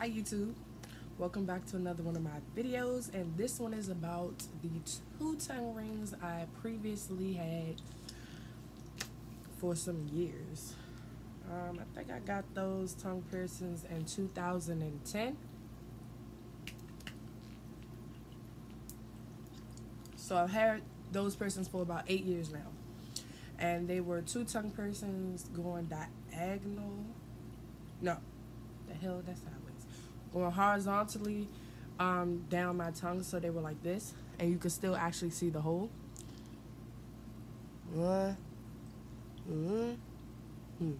Hi YouTube. Welcome back to another one of my videos and this one is about the two tongue rings I previously had for some years. Um, I think I got those tongue piercings in 2010. So I've had those piercings for about eight years now. And they were two tongue piercings going diagonal. No, the hell, that's sideways. Going horizontally um, down my tongue so they were like this. And you could still actually see the hole. Uh, mm, mm.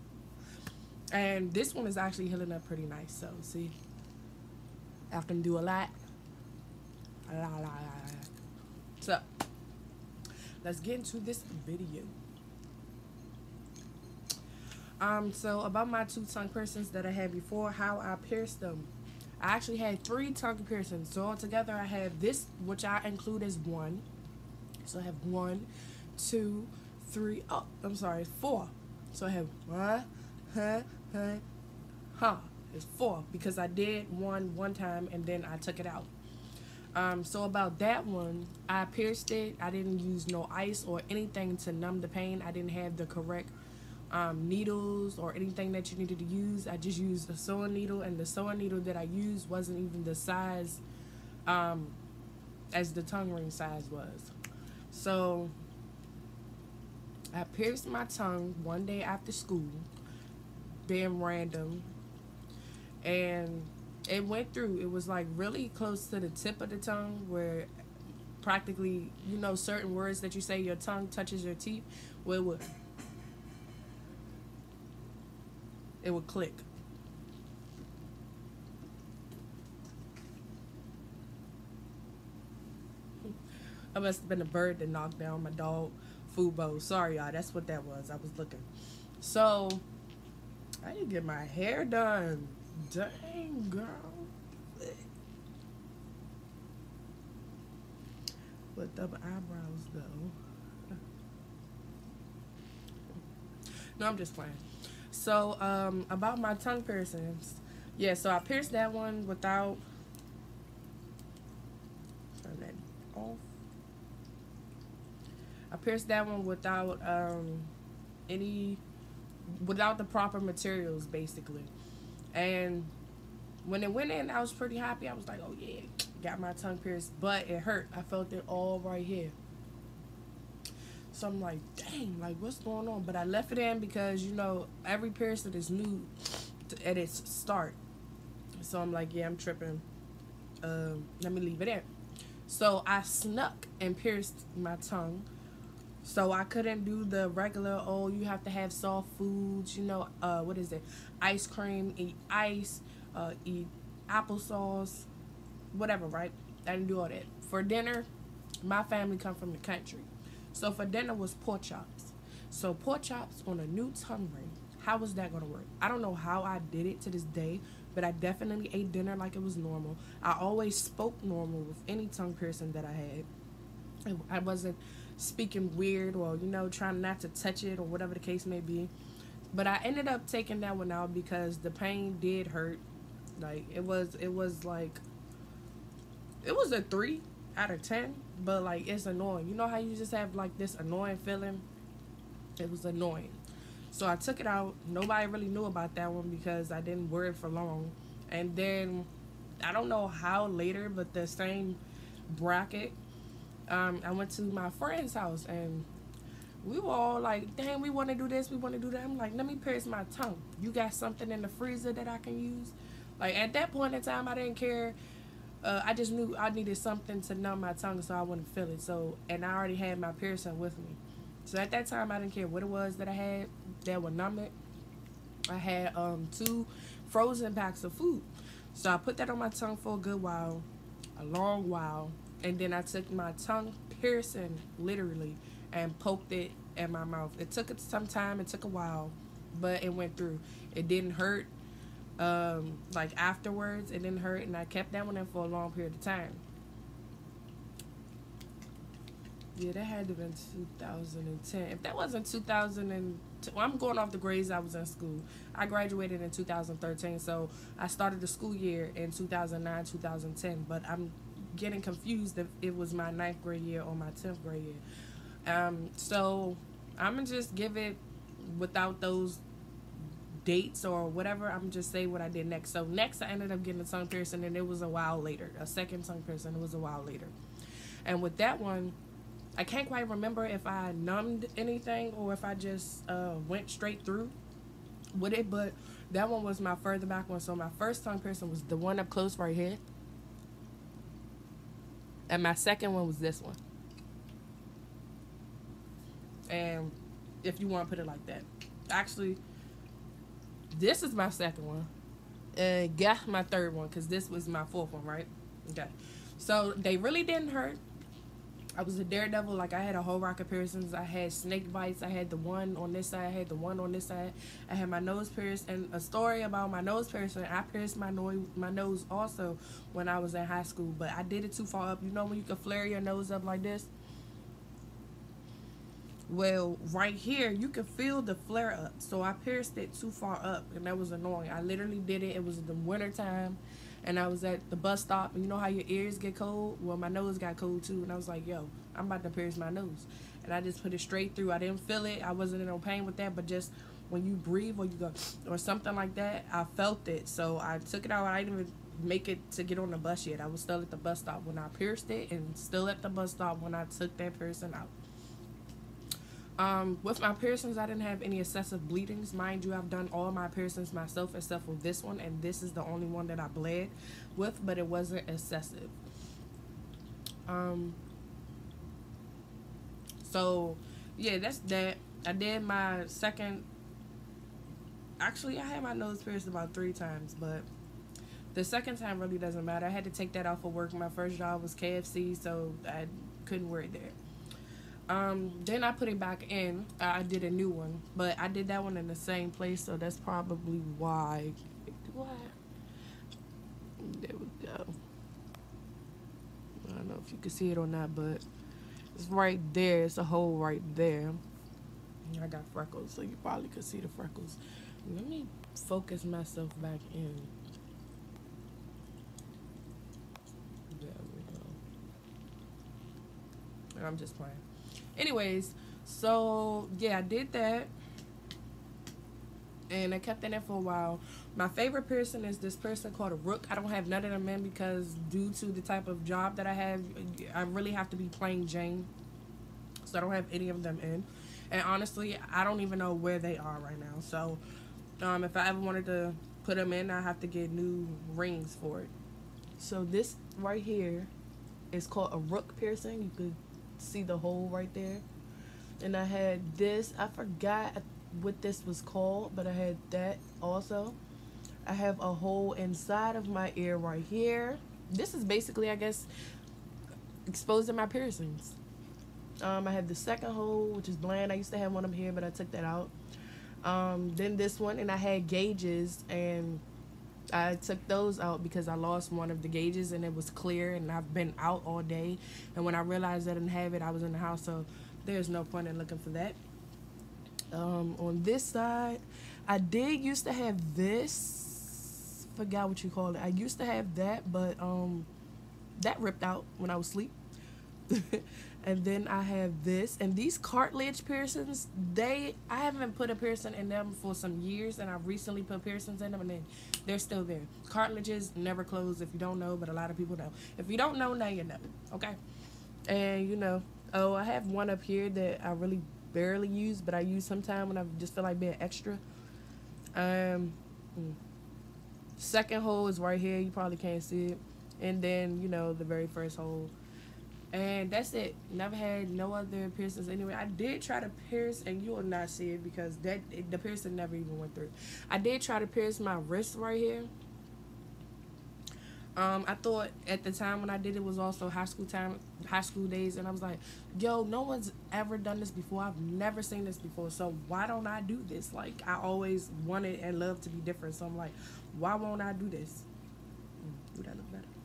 And this one is actually healing up pretty nice. So, see, I can do a lot. La, la, la, so, let's get into this video. Um, so about my two tongue piercings that I had before, how I pierced them. I actually had three tongue piercings. So altogether I have this, which I include as one. So I have one, two, three, oh, I'm sorry, four. So I have one, huh, huh, huh. It's four because I did one one time and then I took it out. Um, so about that one, I pierced it. I didn't use no ice or anything to numb the pain. I didn't have the correct um, needles or anything that you needed to use. I just used a sewing needle, and the sewing needle that I used wasn't even the size um, as the tongue ring size was. So I pierced my tongue one day after school, being random, and it went through. It was like really close to the tip of the tongue where practically, you know, certain words that you say your tongue touches your teeth. Well, it would, it would click. I must have been a bird that knocked down my dog food bowl. Sorry, y'all. That's what that was. I was looking. So, I didn't get my hair done. Dang, girl. With double eyebrows, though. No, I'm just playing. So, um, about my tongue piercings. Yeah, so I pierced that one without... Turn that off. I pierced that one without um, any... Without the proper materials, basically. And when it went in, I was pretty happy. I was like, oh yeah, got my tongue pierced. But it hurt. I felt it all right here. So I'm like, dang, like what's going on? But I left it in because, you know, every piercing is new at its start. So I'm like, yeah, I'm tripping. Um, let me leave it in. So I snuck and pierced my tongue. So I couldn't do the regular, oh, you have to have soft foods, you know, uh, what is it? Ice cream, eat ice, uh, eat applesauce, whatever, right? I didn't do all that. For dinner, my family come from the country. So for dinner was pork chops. So pork chops on a new tongue ring. How was that going to work? I don't know how I did it to this day, but I definitely ate dinner like it was normal. I always spoke normal with any tongue piercing that I had. I wasn't speaking weird or, you know, trying not to touch it or whatever the case may be. But I ended up taking that one out because the pain did hurt. Like it was it was like it was a three out of ten, but like it's annoying. You know how you just have like this annoying feeling? It was annoying. So I took it out. Nobody really knew about that one because I didn't wear it for long. And then I don't know how later, but the same bracket, um, I went to my friend's house and we were all like, dang, we want to do this, we want to do that. I'm like, let me pierce my tongue. You got something in the freezer that I can use? Like, at that point in time, I didn't care. Uh, I just knew I needed something to numb my tongue so I wouldn't feel it. So, and I already had my piercing with me. So at that time, I didn't care what it was that I had that would numb it. I had um, two frozen packs of food. So I put that on my tongue for a good while, a long while. And then I took my tongue piercing, literally, and poked it in my mouth. It took some time, it took a while, but it went through. It didn't hurt. Um, like afterwards, it didn't hurt, and I kept that one in for a long period of time. Yeah, that had to have been 2010. If that wasn't 2000 well, I'm going off the grades I was in school. I graduated in 2013, so I started the school year in 2009, 2010. But I'm getting confused if it was my ninth grade year or my 10th grade year. Um, so I'm gonna just give it without those dates or whatever. I'm just say what I did next. So next, I ended up getting a tongue piercing, and it was a while later. A second tongue piercing, it was a while later. And with that one, I can't quite remember if I numbed anything or if I just uh, went straight through with it, but that one was my further back one. So my first tongue piercing was the one up close right here. And my second one was this one. And if you want to put it like that. Actually, this is my second one. And got my third one because this was my fourth one, right? Okay. So they really didn't hurt. I was a daredevil. Like I had a whole rock of piercings. I had snake bites. I had the one on this side. I had the one on this side. I had my nose pierced. And a story about my nose piercing. I pierced my my nose also when I was in high school. But I did it too far up. You know when you can flare your nose up like this. Well, right here, you can feel the flare up. So I pierced it too far up, and that was annoying. I literally did it. It was the winter time and I was at the bus stop. And you know how your ears get cold? Well, my nose got cold too. And I was like, yo, I'm about to pierce my nose. And I just put it straight through. I didn't feel it. I wasn't in no pain with that. But just when you breathe or you go, or something like that, I felt it. So I took it out. I didn't even make it to get on the bus yet. I was still at the bus stop when I pierced it and still at the bus stop when I took that piercing out. Um, with my piercings, I didn't have any excessive bleedings. Mind you, I've done all my piercings myself except for this one, and this is the only one that I bled with, but it wasn't excessive. Um, so, yeah, that's that. I did my second. Actually, I had my nose pierced about three times, but the second time really doesn't matter. I had to take that off of work. My first job was KFC, so I couldn't wear it there. Um, then I put it back in. I did a new one, but I did that one in the same place, so that's probably why. What? There we go. I don't know if you can see it or not, but it's right there. It's a hole right there. I got freckles, so you probably could see the freckles. Let me focus myself back in. There we go. And I'm just playing. Anyways, so yeah, I did that. And I kept in there for a while. My favorite person is this person called a rook. I don't have none of them in because due to the type of job that I have, I really have to be playing Jane. So I don't have any of them in. And honestly, I don't even know where they are right now. So um, if I ever wanted to put them in, I have to get new rings for it. So this right here is called a rook piercing. You could see the hole right there. And I had this, I forgot what this was called, but I had that also. I have a hole inside of my ear right here. This is basically, I guess, exposing my piercings. Um, I have the second hole, which is bland. I used to have one up here, but I took that out. Um, then this one, and I had gauges, and I took those out because I lost one of the gauges and it was clear and I've been out all day. And when I realized I didn't have it I was in the house. So there's no point in looking for that. Um, on this side I did used to have this forgot what you call it. I used to have that but um, that ripped out when I was asleep and then I have this. And these cartilage piercings they I haven't put a piercing in them for some years and I've recently put piercings in them and then they're still there. Cartilages never close if you don't know but a lot of people know. If you don't know now you know okay? And you know oh I have one up here that I really barely use but I use sometime when I just feel like being extra. Um hmm. second hole is right here. You probably can't see it. And then you know the very first hole and that's it. Never had no other piercings anyway. I did try to pierce, and you will not see it because that the piercing never even went through. I did try to pierce my wrist right here. Um, I thought at the time when I did it was also high school time, high school days, and I was like, "Yo, no one's ever done this before. I've never seen this before. So why don't I do this? Like I always wanted and loved to be different. So I'm like, why won't I do this? Do that look better?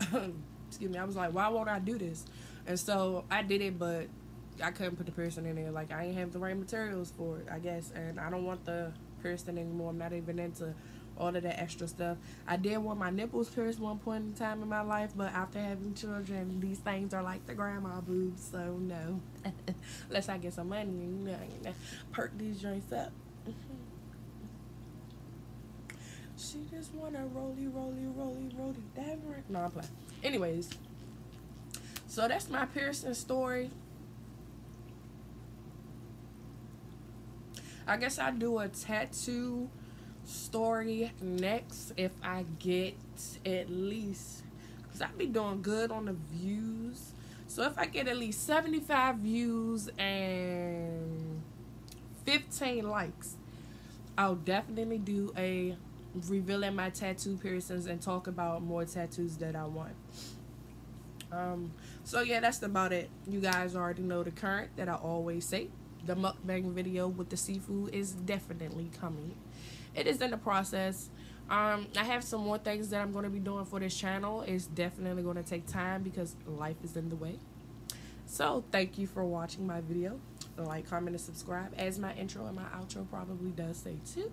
Excuse me. I was like, why won't I do this? And so I did it, but I couldn't put the piercing in there. Like I ain't have the right materials for it, I guess. And I don't want the piercing anymore. I'm not even into all of that extra stuff. I did want my nipples pierced one point in time in my life, but after having children, these things are like the grandma boobs, so no. Unless I get some money and you know, perk these joints up. She just wanna roly, roly, roly, roly, that No, I'm playing. Anyways, so that's my piercing story. I guess I do a tattoo story next if I get at least because I be doing good on the views. So if I get at least 75 views and 15 likes, I'll definitely do a revealing my tattoo piercings and talk about more tattoos that I want. Um, so yeah, that's about it. You guys already know the current that I always say. The mukbang video with the seafood is definitely coming it is in the process. Um, I have some more things that I'm going to be doing for this channel. It's definitely going to take time because life is in the way. So, thank you for watching my video. Like, comment, and subscribe, as my intro and my outro probably does say too.